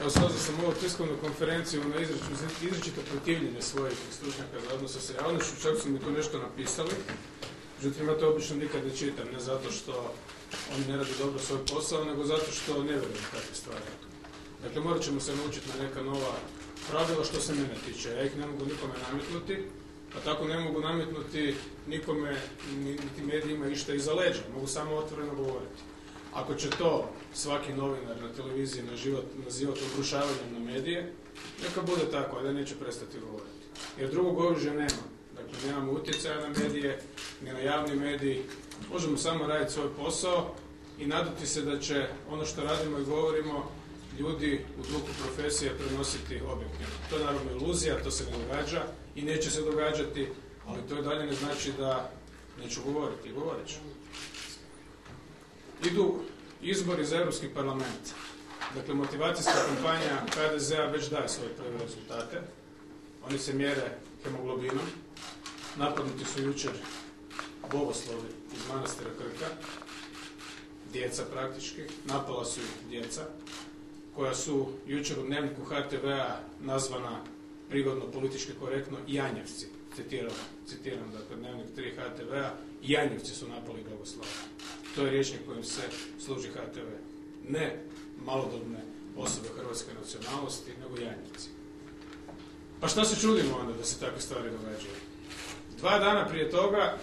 Evo sad sam ovu tiskovnu konferenciju na izričito protivljenje svojih stručnjaka za odnose sa javnošću, čak su mi tu nešto napisali. Međutim, ja to obično nikad ne čitam, ne zato što oni ne rade dobro svoj posao, nego zato što ne vjerujem takve stvari. Dakle, morat ćemo se naučiti na neka nova pravila što se mene tiče. Ja ih ne mogu nikome nametnuti, a tako ne mogu nametnuti nikome, niti medijima išta iza leđa. Mogu samo otvoreno govoriti. Ako će to svaki novinar na televiziji nazivati obrušavanjem na medije, neka bude tako, a da neće prestati govoriti. Jer drugog oružja nema. Dakle, nemamo utjecaja na medije, ni na javni mediji. Možemo samo raditi svoj posao i nadati se da će ono što radimo i govorimo ljudi u duhu profesije prenositi objektivno. To je naravno iluzija, to se ne događa i neće se događati, ali to dalje ne znači da neću govoriti. Govorit ću. Idu izbori za Europski parlament. Dakle, motivacijska kampanja HDZ-a već daje svoje prve rezultate. Oni se mjere hemoglobinom. Napadnuti su jučer bogoslovi iz manastira Krka. Djeca praktički. Napala su ih djeca koja su jučer u dnevniku HTV-a nazvana prigodno politički korektno Janjevci. Citiram, citiram dakle, dnevnik 3 HTV-a. Janjevci su napali Bogoslava. To je riječnik kojim se služi HTV. Ne malodobne osobe hrvatske nacionalnosti, nego Janjevci. Pa što se čudimo onda da se takve stvari događaju? Dva dana prije toga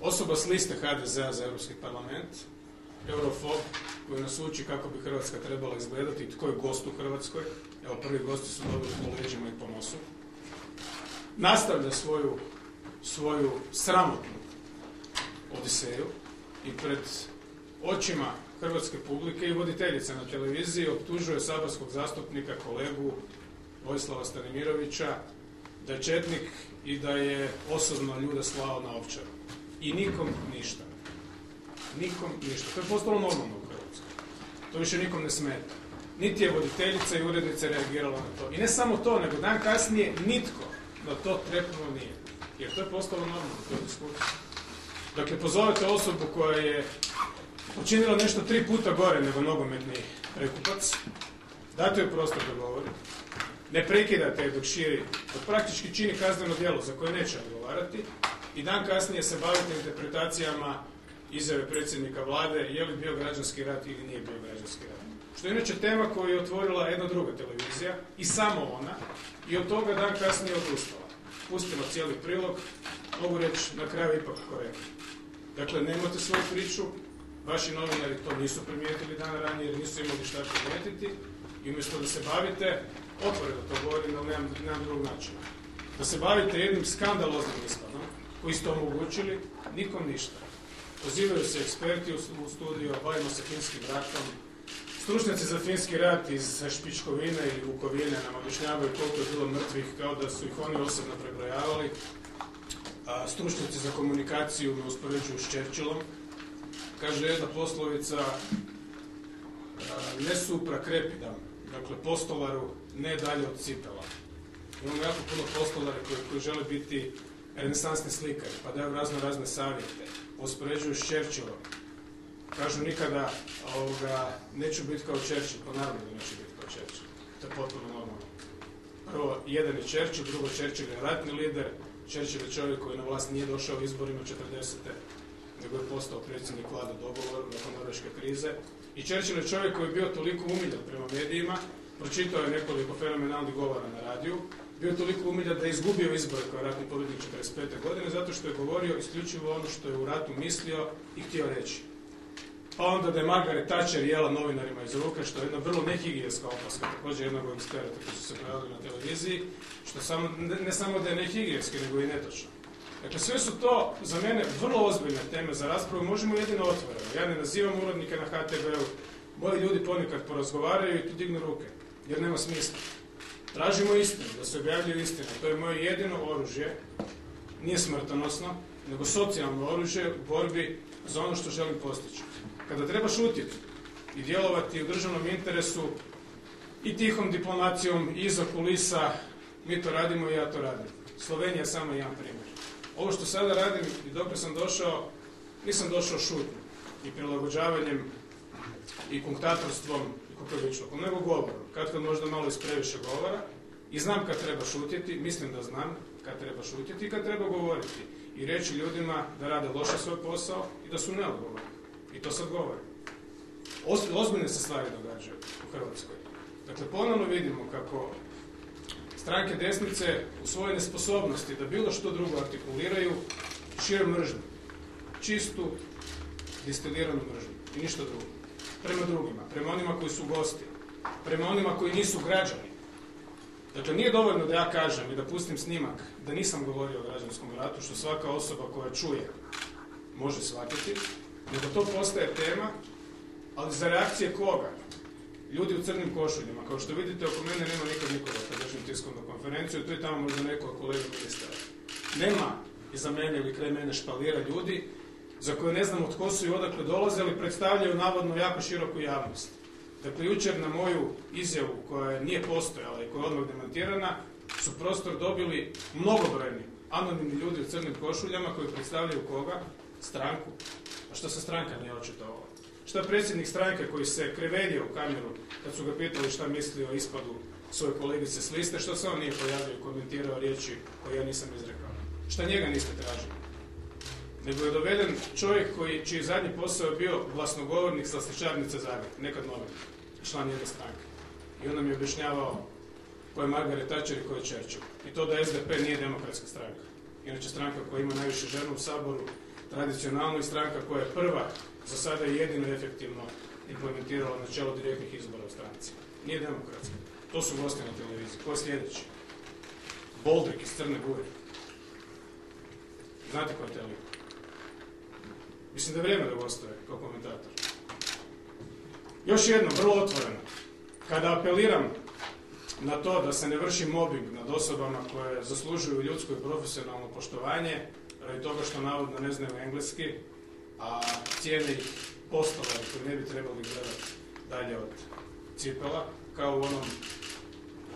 osoba s liste HDZ-a za Europski parlament, Eurofob, koji nas uči kako bi Hrvatska trebala izgledati i tko je gost u Hrvatskoj. Evo, prvi gosti su dobili po leđima i po nosu. Nastavlja svoju, svoju sramotnu odiseju i pred očima hrvatske publike i voditeljice na televiziji optužuje saborskog zastupnika, kolegu Vojislava Stanimirovića da je četnik i da je osobno ljude slao na ovčaru. I nikom ništa. Nikom ništa. To je postalo normalno. To više nikom ne smeta. Niti je voditeljica i urednica reagirala na to. I ne samo to, nego dan kasnije nitko na to trepnuo nije. Jer to je postalo normalno, to je diskusija. Dakle, pozovete osobu koja je učinila nešto tri puta gore nego nogometni prekupac, date joj prostor da govori, ne prekidate je dok širi, dok praktički čini kazneno djelo za koje neće odgovarati i dan kasnije se bavite interpretacijama izjave predsjednika vlade je li bio građanski rat ili nije bio građanski rat. Što je inače tema koju je otvorila jedna druga televizija i samo ona i od toga dan kasnije odustala. Pustimo cijeli prilog, mogu reći na kraju ipak korektno. Dakle, nemate svoju priču, vaši novinari to nisu primijetili dan ranije jer nisu imali šta primijetiti i umjesto da se bavite, otvoreno to govorim, ali nemam, nemam drugog načina. Da se bavite jednim skandaloznim ispadom koji ste omogućili, nikom ništa. Pozivaju se eksperti u studiju, bavimo se finskim ratom, Stručnjaci za finski rat iz Špičkovine i Vukovine nam objašnjavaju koliko je bilo mrtvih kao da su ih oni osobno prebrojavali. A stručnjaci za komunikaciju me uspoređuju s Čerčilom. Kaže jedna poslovica ne supra krepidam, dakle postolaru ne dalje od cipela. Imamo jako puno postolara koji, žele biti renesansni slikari, pa daju razno razne savjete. Uspoređuju s Čerčilom Kažu nikada ovoga, neću biti kao Churchill, pa naravno da neću biti kao Churchill. To je potpuno normalno. Prvo, jedan je Churchill, drugo Churchill je ratni lider, Churchill je čovjek koji na vlast nije došao u izborima 40. nego je postao predsjednik vlade dogovor nakon norveške krize. I Churchill je čovjek koji je bio toliko umiljan prema medijima, pročitao je nekoliko fenomenalnih govora na radiju, bio toliko umiljan da je izgubio izbore kao ratni pobjednik 45. godine zato što je govorio isključivo ono što je u ratu mislio i htio reći pa onda da je Margaret Thatcher jela novinarima iz ruke, što je jedna vrlo nehigijenska opaska, također jednog od eksperata koji su se pojavili na televiziji, što samo, ne, samo da je nehigijenski, nego i netočno. Dakle, sve su to za mene vrlo ozbiljne teme za raspravu, možemo jedino otvoreno. Ja ne nazivam urodnike na HTV-u, moji ljudi ponekad porazgovaraju i tu dignu ruke, jer nema smisla. Tražimo istinu, da se objavljuje istina. To je moje jedino oružje, nije smrtonosno, nego socijalno oružje u borbi za ono što želim postići kada treba šutiti i djelovati u državnom interesu i tihom diplomacijom i iza kulisa Mi to radimo i ja to radim. Slovenija je samo jedan primjer. Ovo što sada radim i dok sam došao, nisam došao šutnjom i prilagođavanjem i kunktatorstvom kukavičlukom, nego govorom. Kad kad možda malo ispreviše govora i znam kad treba šutjeti, mislim da znam kad treba šutjeti i kad treba govoriti. I reći ljudima da rade loše svoj posao i da su neodgovorni. I to sad govorim. Ozbiljne se stvari događaju u Hrvatskoj. Dakle, ponovno vidimo kako stranke desnice u svojoj nesposobnosti da bilo što drugo artikuliraju šire mržnju. Čistu, distiliranu mržnju. I ništa drugo. Prema drugima, prema onima koji su gosti, prema onima koji nisu građani. Dakle, nije dovoljno da ja kažem i da pustim snimak da nisam govorio o građanskom ratu, što svaka osoba koja čuje može shvatiti, nego to postaje tema, ali za reakcije koga? Ljudi u crnim košuljima. Kao što vidite, oko mene nema nikad nikoga kad držim tiskovnu konferenciju, tu je tamo možda neko kolega ministara. Nema iza mene ili kraj mene špalira ljudi za koje ne znamo tko su i odakle dolaze, ali predstavljaju navodno jako široku javnost. Dakle, jučer na moju izjavu koja nije postojala i koja je odmah demantirana, su prostor dobili mnogobrojni anonimni ljudi u crnim košuljama koji predstavljaju koga? Stranku. A što se stranka nije očitovala? Šta predsjednik stranke koji se krevedio u kameru kad su ga pitali šta misli o ispadu svoje kolegice s liste, što se on nije pojavio i komentirao riječi koje ja nisam izrekao? Šta njega niste tražili? Nego je doveden čovjek koji, čiji zadnji posao je bio glasnogovornik sa sličarnice Zagreb, nekad novi, član jedne stranke. I on nam je objašnjavao ko je Margaret Thatcher i ko je Churchill. I to da SDP nije demokratska stranka. Inače stranka koja ima najviše žena u Saboru, tradicionalno i stranka koja je prva, za sada je jedino efektivno implementirala načelo direktnih izbora u stranci. Nije demokratska. To su gosti na televiziji. Ko je sljedeći? Boldrik iz Crne Gore. Znate ko je te? Mislim da je vrijeme da gostuje kao komentator. Još jedno, vrlo otvoreno. Kada apeliram na to da se ne vrši mobbing nad osobama koje zaslužuju ljudsko i profesionalno poštovanje, radi toga što navodno ne znaju engleski, a cijene ih postolari koji ne bi trebali gledati dalje od cipela, kao u onom,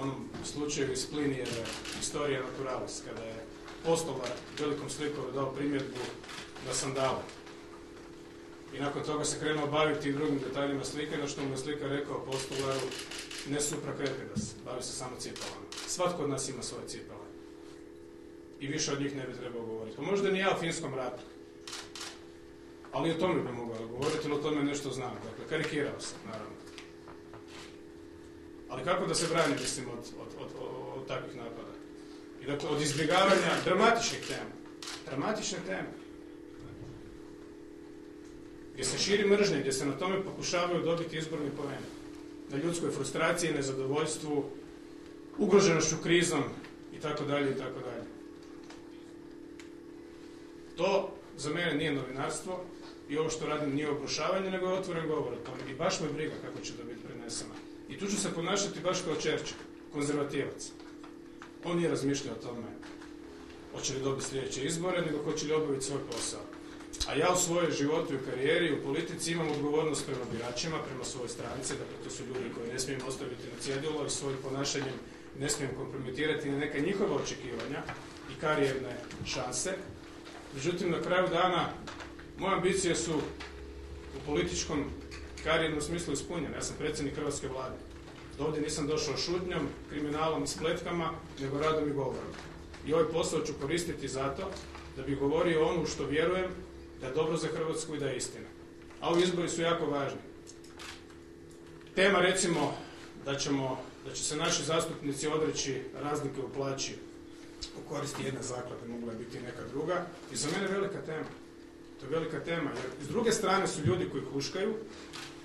onom slučaju iz Plinijeve Historija Naturalis, kada je postolar velikom slikoru dao primjedbu na sandale. I nakon toga se krenuo baviti i drugim detaljima slike, na što mu je slika rekao postolaru ne supra crepidas, bavi se samo cipelama. Svatko od nas ima svoje cipele. I više od njih ne bi trebao govoriti. Pa možda ni ja o finskom ratu. Ali o tome bi mogao govoriti, ili o tome nešto znam. Dakle, karikirao sam, naravno. Ali kako da se brani, mislim, od, od, od, od takvih napada? I dakle, od izbjegavanja dramatičnih tema. Dramatične teme. Gdje se širi mržnje, gdje se na tome pokušavaju dobiti izborni poen. Na ljudskoj frustraciji, nezadovoljstvu, ugroženošću krizom i tako dalje i tako dalje. To za mene nije novinarstvo i ovo što radim nije obrušavanje, nego je otvoren govor o tome. I baš me briga kako će to biti preneseno. I tu ću se ponašati baš kao Čerčil, konzervativac. On nije razmišljao o tome hoće li dobiti sljedeće izbore, nego hoće li obaviti svoj posao. A ja u svojoj životu i karijeri i u politici imam odgovornost prema biračima, prema svojoj stranici, dakle to su ljudi koji ne smijem ostaviti na cjedilu i svojim ponašanjem ne smijem kompromitirati na neka njihova očekivanja i karijerne šanse. Međutim, na kraju dana moje ambicije su u političkom karijernom smislu ispunjene. Ja sam predsjednik Hrvatske vlade. Do ovdje nisam došao šutnjom, kriminalom i spletkama, nego radom i govorom. I ovaj posao ću koristiti zato da bih govorio ono što vjerujem da je dobro za Hrvatsku i da je istina. A ovi izbori su jako važni. Tema recimo da, ćemo, da će se naši zastupnici odreći razlike u plaći u koristi jedne zaklade, mogla je biti neka druga. I za mene velika tema. To je velika tema, jer s druge strane su ljudi koji huškaju,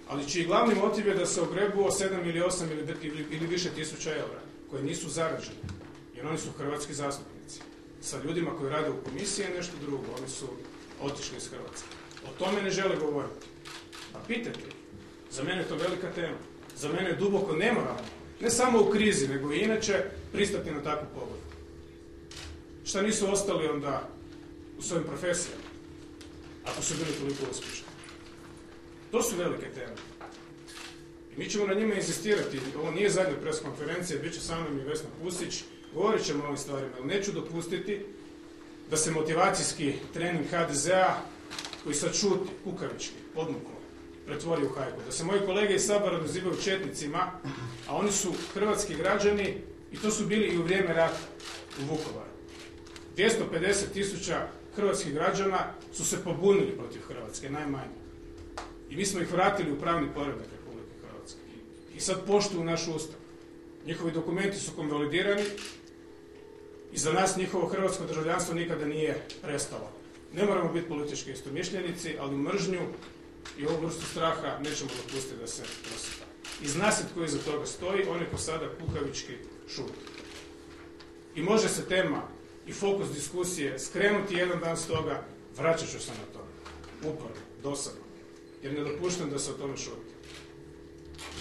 ali čiji glavni motiv je da se ogrebu o 7 ili 8 ili, ili, ili više tisuća eura, koji nisu zaraženi, jer oni su hrvatski zastupnici. Sa ljudima koji rade u komisiji je nešto drugo, oni su otišli iz Hrvatske. O tome ne žele govoriti. A pitajte, za mene je to velika tema. Za mene je duboko nemoralno, ne samo u krizi, nego i inače pristati na takvu pogodu. Šta nisu ostali onda u svojim profesijama, ako su bili toliko uspješni? To su velike teme. I mi ćemo na njima insistirati. Ovo nije zadnja pres konferencija, bit će sa mnom i Vesna Pusić Govorit ćemo o ovim stvarima, ali neću dopustiti da se motivacijski trening HDZ-a koji sad šuti, kukavički, podmuklo, pretvori u hajku. Da se moji kolege iz Sabora nazivaju četnicima, a oni su hrvatski građani i to su bili i u vrijeme rata u Vukovaru. 250 tisuća hrvatskih građana su se pobunili protiv Hrvatske, najmanje. I mi smo ih vratili u pravni poredak Republike Hrvatske. I sad poštuju naš ustav. Njihovi dokumenti su konvalidirani i za nas njihovo hrvatsko državljanstvo nikada nije prestalo. Ne moramo biti politički istomišljenici, ali mržnju i ovu vrstu straha nećemo dopustiti da se prosita. I zna se tko iza toga stoji, onaj ko sada kukavički šuti. I može se tema i fokus diskusije skrenuti jedan dan s toga, vraćat ću se na to. Uporno, dosadno. Jer ne dopuštam da se o tome šuti.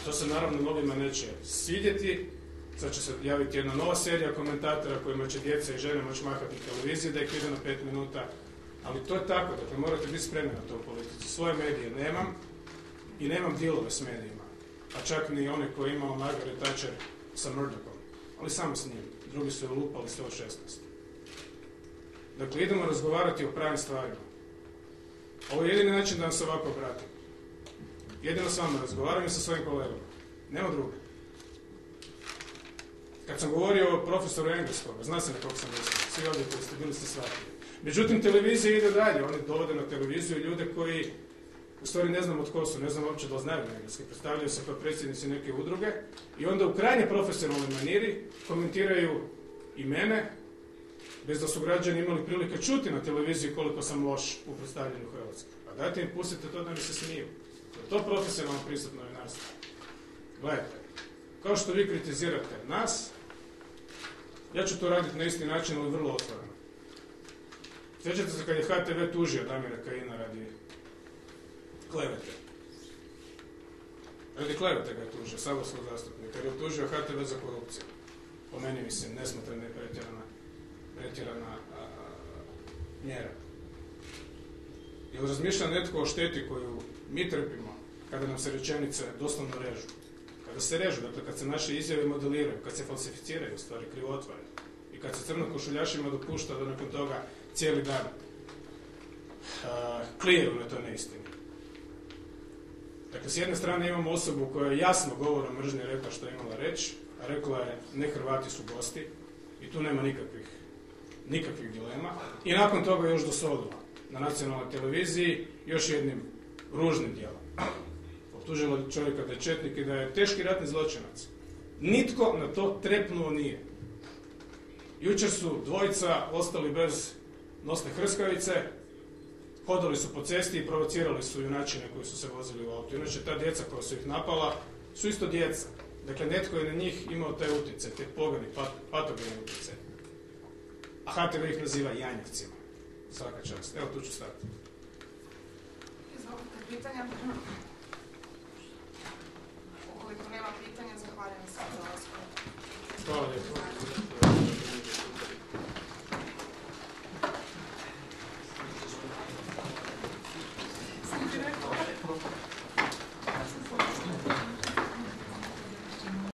To se naravno mnogima neće svidjeti. Sad će se javiti jedna nova serija komentatora kojima će djeca i žene moći mahati televiziji da ih vide na pet minuta. Ali to je tako, dakle morate biti spremni na to u politici. Svoje medije nemam i nemam dilove s medijima. A čak ni one koje je imao Margaret Thatcher sa Murdockom. Ali samo s njim. Drugi su je lupali 116. Dakle, idemo razgovarati o pravim stvarima. Ovo je jedini način da vam se ovako obratim. Jedino s vama razgovaram i sa svojim kolegama. Nema druge. Kad sam govorio o profesoru engleskog, zna se na kog sam mislio, svi ovdje koji ste bili ste shvatili. Međutim, televizija ide dalje. Oni dovode na televiziju ljude koji u stvari ne znam od ko su, ne znam uopće da znaju engleski. Predstavljaju se kao predsjednici neke udruge i onda u krajnje profesionalnoj maniri komentiraju i mene, bez da su građani imali prilike čuti na televiziji koliko sam loš u predstavljanju Hrvatske. Pa dajte im pustite to da mi se smiju. Je to profesionalno pristup novinarstva? Gledajte, kao što vi kritizirate nas, ja ću to raditi na isti način, ali vrlo otvoreno. Sjećate se kad je HTV tužio Damira Kajina radi klevete. Radi klevete ga je tužio, saborskog zastupnika, jer je tužio HTV za korupciju. Po meni mislim, nesmotrena i pretjerana, pretjerana mjera. Jel razmišlja netko o šteti koju mi trpimo kada nam se rečenice doslovno režu? Kada se režu, dakle kad se naše izjave modeliraju, kad se falsificiraju, stvari krivotvaraju i kad se crnokošuljašima dopušta da nakon toga cijeli dan uh, na to neistini. Dakle, s jedne strane imamo osobu koja je jasno govorom mržnje rekla što je imala reći, a rekla je ne Hrvati su gosti i tu nema nikakvih, nikakvih dilema. I nakon toga još dosodila na nacionalnoj televiziji još jednim ružnim dijelom. Optužila čovjeka da je četnik i da je teški ratni zločinac. Nitko na to trepnuo nije. Jučer su dvojica ostali bez nosne hrskavice, hodali su po cesti i provocirali su junačine koji su se vozili u auto. Inače, ta djeca koja su ih napala su isto djeca. Dakle, netko je na njih imao taj utjecaj, te pogani, pat, patogeni utjecaj. A HTV ih naziva janjevcima. Svaka čast. Evo tu ću stati. Izvolite pitanja pitanja, zahvaljujem se na Hvala lijepo.